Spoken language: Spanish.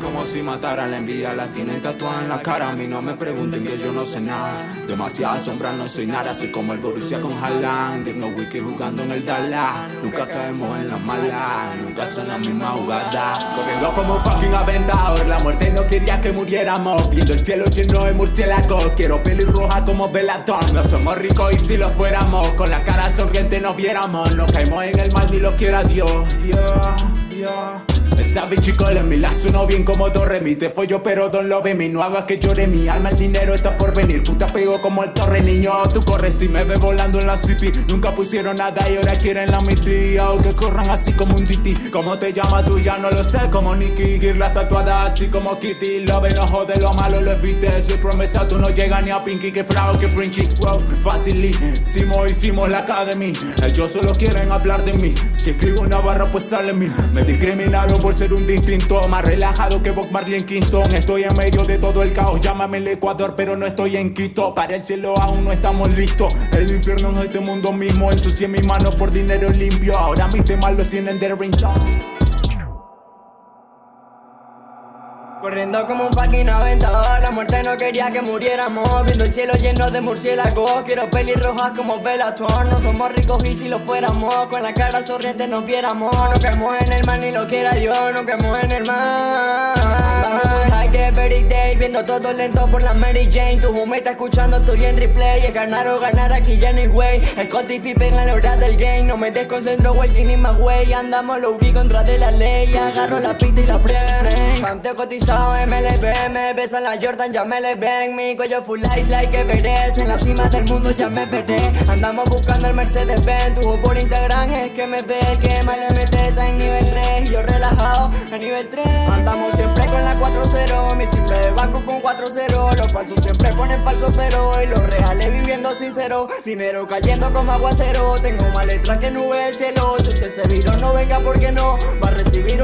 como si mataran la envidia, la tienen tatuada en la cara. A mí no me pregunten que yo no sé nada. Demasiada sombra, no soy nada, así como el Borussia con Haaland. Digno wiki jugando en el Dallas. Nunca caemos en la mala, nunca son la misma jugada. Corriendo como fucking aventador, la muerte no quería que muriéramos. Viendo el cielo lleno de murciélagos, quiero pelirroja como Belatón. No somos ricos y si lo fuéramos, con la cara sonriente nos viéramos. No caemos en el mal ni lo quiera Dios. Yeah, yeah. Esa bichicola en mi lazo no bien como Torre Mi te follo pero don't love me No hagas que llore mi alma, el dinero está por venir. Puta pego como el torre, niño Tú corres y me ves volando en la city. Nunca pusieron nada y ahora quieren la mitad O que corran así como un titi. ¿Cómo te llamas tú? Ya no lo sé Como Nicky la tatuada así como Kitty. Love no jode lo malo lo evite. Soy promesa tú no llegas ni a Pinky Que frao que Frenchy Wow, facilísimo hicimos la academy. Ellos solo quieren hablar de mí. Si escribo una barra pues sale mí. Me discriminaron por ser un distinto Más relajado que Bob Marley en Kingston. Estoy en medio de todo el caos, llámame el Ecuador Pero no estoy en Quito, para el cielo aún no estamos listos. El infierno es este mundo mismo Ensucié mis manos por dinero limpio. Ahora mis temas los tienen de ringtone Corriendo como un fucking aventador La muerte no quería que muriéramos. Viendo el cielo lleno de murciélagos Quiero pelirrojas como Bellator. No somos ricos y si lo fuéramos Con la cara sonriente nos viéramos. No caemos en el mal ni lo quiera Dios No caemos en el mal. Every day Viendo todo lento por la Mary Jane. Tu home está escuchando, estoy en replay Es ganar o ganar aquí ya no hay way Scotty Pippen a la hora del game No me desconcentro, güey, ni más way Andamos low contra de la ley Agarro la pista y la prende Chanteo cotizado MLB Me besan la Jordan, ya me le ven Mi cuello full ice like Everest. En la cima del mundo ya me veré. Andamos buscando el Mercedes Benz Tu por Instagram es que me ve Que más le mete está en nivel 3 Yo relajado a nivel 3 Andamos siempre con la 4-0 mi cifra de banco con 4-0 Los falsos siempre ponen falso pero Y los reales viviendo sincero. Dinero cayendo como aguacero Tengo más letras que nube del cielo. Si usted se vino no venga porque no. Va a recibir